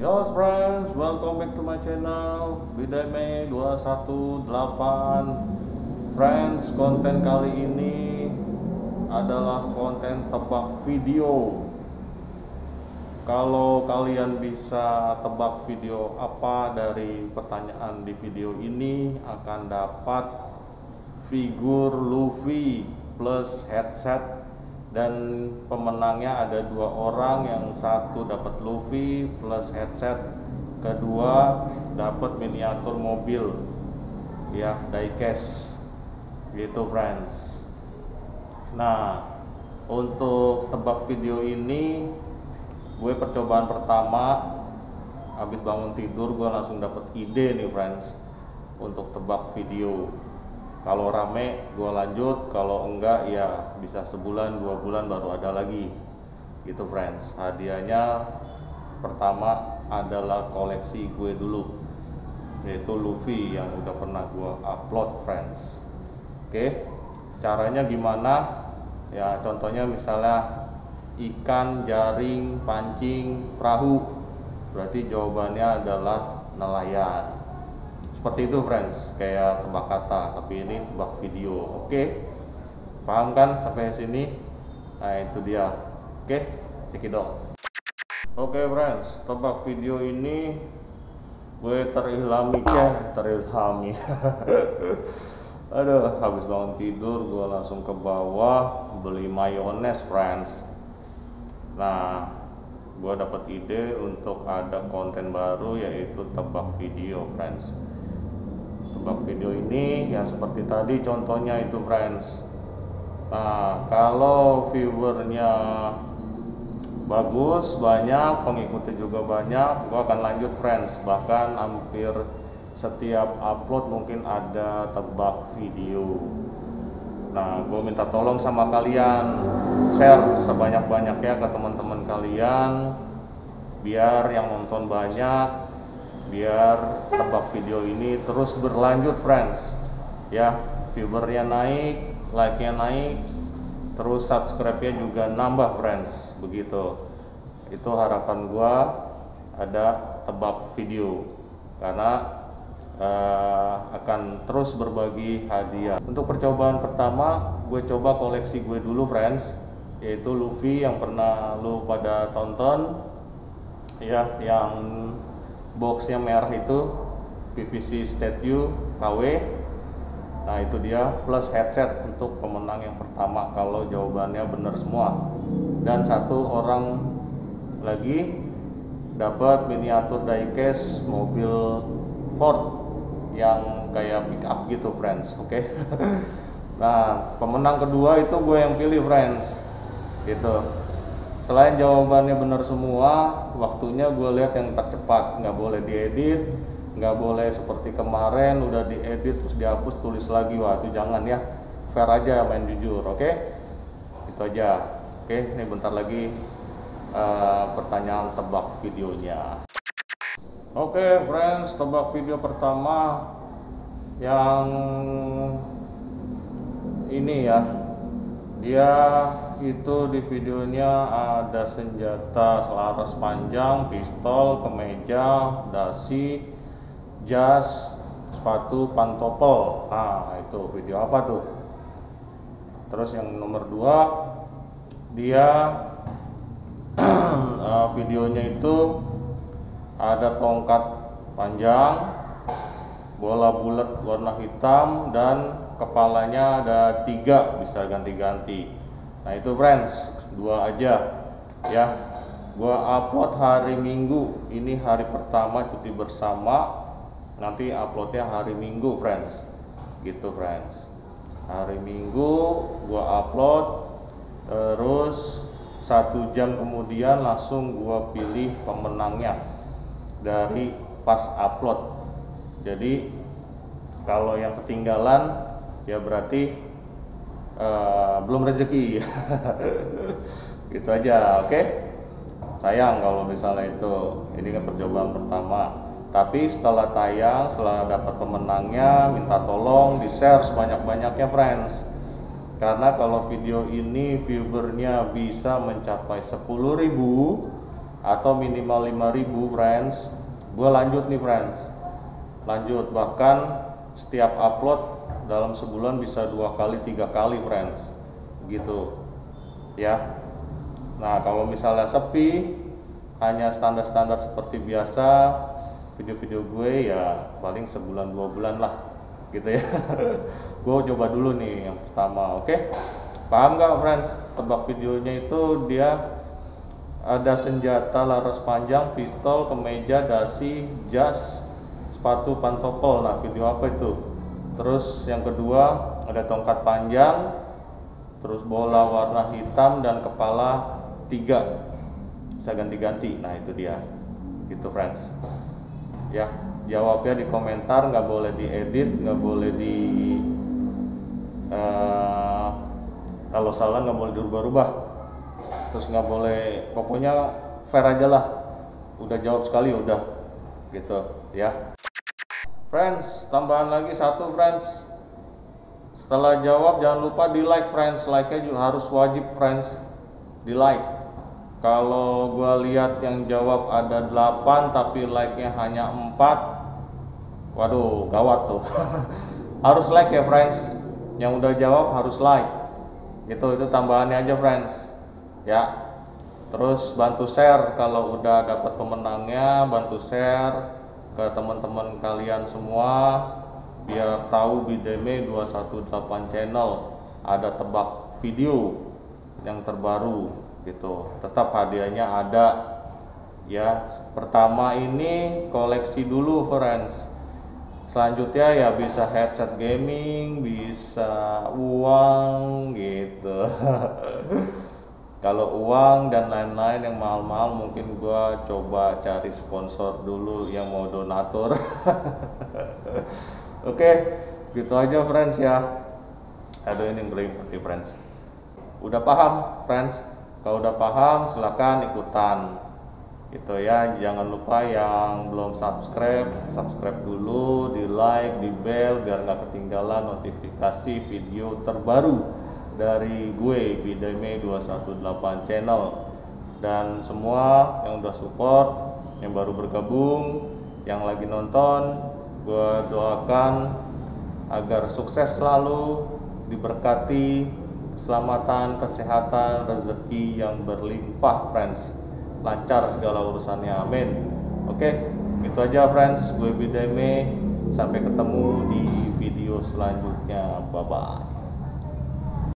Yo friends, welcome back to my channel Bidame 218 Friends, konten kali ini adalah konten tebak video. Kalau kalian bisa tebak video apa dari pertanyaan di video ini akan dapat figur Luffy plus headset dan pemenangnya ada dua orang yang satu dapat Luffy plus headset kedua dapat miniatur mobil. Ya diecast. Gitu friends. Nah untuk tebak video ini gue percobaan pertama habis bangun tidur gue langsung dapat ide nih friends untuk tebak video kalau rame gue lanjut. Kalau enggak ya bisa sebulan dua bulan baru ada lagi. Gitu friends. Hadiahnya pertama adalah koleksi gue dulu yaitu Luffy yang udah pernah gue upload friends. Oke caranya gimana? Ya contohnya misalnya ikan jaring pancing perahu. Berarti jawabannya adalah nelayan seperti itu friends. Kayak tebak kata tapi ini tebak video. Oke. Paham kan? Sampai sini. Nah itu dia. Oke? Cekidot oke friends. Tebak video ini gue terilhami ya terilhami. Aduh habis bangun tidur gue langsung ke bawah beli mayones friends. Nah gue dapat ide untuk ada konten baru yaitu tebak video friends tebak video ini ya seperti tadi contohnya itu friends. Nah kalau viewernya bagus banyak pengikutnya juga banyak gua akan lanjut friends. Bahkan hampir setiap upload mungkin ada tebak video. Nah gue minta tolong sama kalian share sebanyak-banyaknya ke teman-teman kalian biar yang nonton banyak biar tebak video ini terus berlanjut friends. Ya viewernya naik like nya naik terus subscribe nya juga nambah friends. Begitu. Itu harapan gua ada tebak video. Karena uh, akan terus berbagi hadiah. Untuk percobaan pertama gue coba koleksi gue dulu friends. Yaitu Luffy yang pernah lu pada tonton. Ya yang boxnya merah itu PVC statue KW nah itu dia plus headset untuk pemenang yang pertama kalau jawabannya benar semua. Dan satu orang lagi dapat miniatur diecast mobil Ford yang kayak pick up gitu friends oke? Okay? nah pemenang kedua itu gue yang pilih friends. Gitu selain jawabannya benar semua waktunya gue lihat yang tercepat. Nggak boleh diedit nggak boleh seperti kemarin udah diedit terus dihapus tulis lagi. Wah itu jangan ya. Fair aja main jujur oke? Okay? itu aja. Oke okay, ini bentar lagi uh, pertanyaan tebak videonya. Oke okay, friends tebak video pertama yang ini ya. Dia itu di videonya ada senjata selaras panjang, pistol, kemeja, dasi, jas, sepatu, pantopel. Nah, itu video apa tuh? Terus yang nomor dua, dia eh, videonya itu ada tongkat panjang, bola bulat warna hitam dan kepalanya ada tiga bisa ganti-ganti nah itu friends dua aja. Ya gua upload hari minggu. Ini hari pertama cuti bersama. Nanti uploadnya hari minggu friends. Gitu friends. Hari minggu gua upload terus satu jam kemudian langsung gua pilih pemenangnya dari pas upload. Jadi kalau yang ketinggalan ya berarti uh, belum rezeki. Gitu aja oke? Okay? sayang kalau misalnya itu ini kan percobaan pertama. Tapi setelah tayang setelah dapat pemenangnya minta tolong di share sebanyak-banyaknya friends. Karena kalau video ini viewernya bisa mencapai 10.000 atau minimal 5000 friends gue lanjut nih friends. Lanjut bahkan setiap upload dalam sebulan bisa dua kali tiga kali friends. Gitu. Ya. Nah kalau misalnya sepi hanya standar-standar seperti biasa video-video gue ya paling sebulan dua bulan lah. Gitu ya. Gue coba dulu nih yang pertama oke? Paham gak friends? Tebak videonya itu dia ada senjata laras panjang pistol kemeja dasi jas sepatu pantopel. Nah video apa itu terus yang kedua ada tongkat panjang terus bola warna hitam dan kepala tiga. Bisa ganti-ganti. Nah itu dia. Gitu friends. Ya jawabnya di komentar nggak boleh diedit nggak boleh di uh, kalau salah nggak boleh dirubah-rubah. Terus nggak boleh pokoknya fair aja lah. Udah jawab sekali udah. Gitu ya friends tambahan lagi satu friends. Setelah jawab jangan lupa di like friends. Like nya juga harus wajib friends. Di like kalau gue lihat yang jawab ada 8 tapi like nya hanya 4 waduh gawat tuh. Harus like ya friends. Yang udah jawab harus like. Gitu itu tambahannya aja friends. Ya. Terus bantu share kalau udah dapat pemenangnya bantu share ke teman-teman kalian semua biar tahu Bideme 218 channel. Ada tebak video yang terbaru gitu. Tetap hadiahnya ada. Ya pertama ini koleksi dulu friends. Selanjutnya ya bisa headset gaming bisa uang gitu kalau uang dan lain-lain yang mahal-mahal mungkin gua coba cari sponsor dulu yang mau donatur. Oke gitu aja friends ya. Aduh ini ngelimputi friends. Udah paham friends? Kalau udah paham silahkan ikutan. Itu ya jangan lupa yang belum subscribe subscribe dulu di like di bell biar nggak ketinggalan notifikasi video terbaru dari gue Bidame 218 channel. Dan semua yang udah support yang baru bergabung yang lagi nonton gue doakan agar sukses selalu diberkati keselamatan kesehatan rezeki yang berlimpah friends. Lancar segala urusannya amin. Oke gitu aja friends. Gue Bideme. Sampai ketemu di video selanjutnya. Bye bye